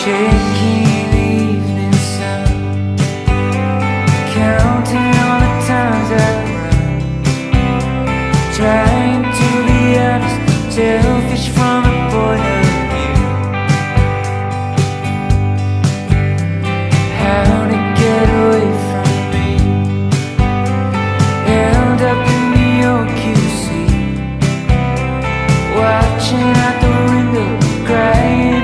shaking evening sun. Counting all the times I've run. Trying to be honest Selfish from a point of view. How to get away from me. End up in the OQC Watching out the window Crying.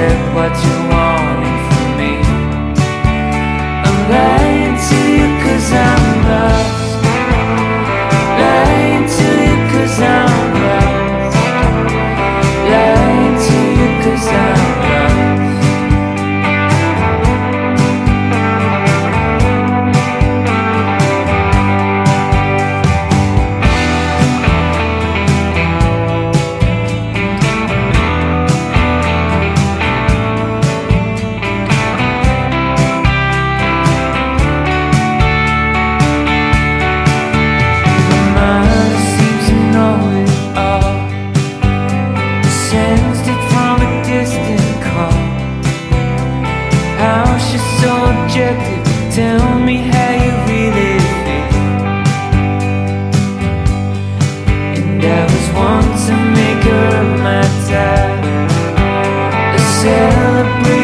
with what you rejected Tell me how you really feel. And I was once a maker of my time. A celebrity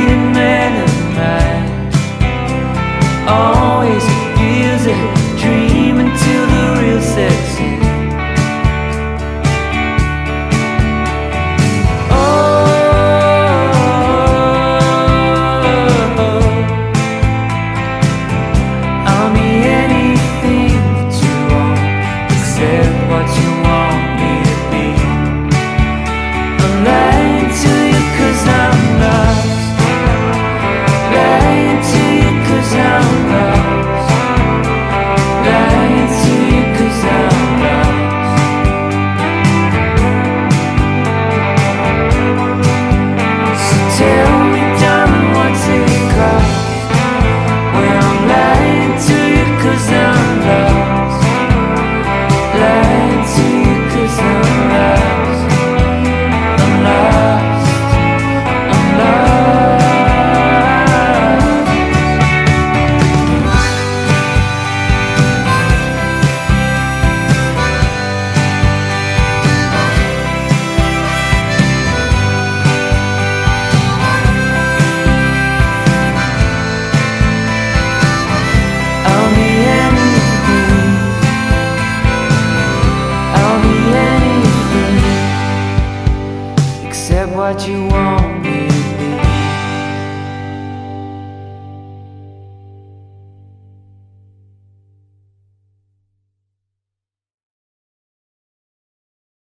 Said what you want me